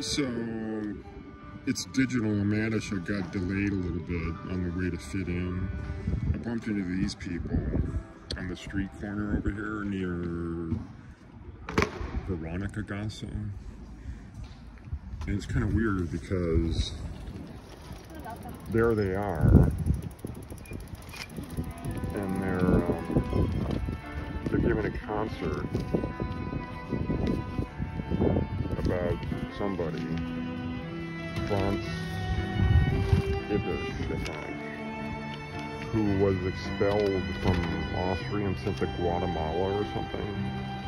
it's digital Amadish. I got delayed a little bit on the way to fit in. I bumped into these people on the street corner over here near Veronica Gasso. And it's kind of weird because there they are. And they're, um, they're giving a concert somebody. Franz Ippisch, who was expelled from Austria and sent to Guatemala or something.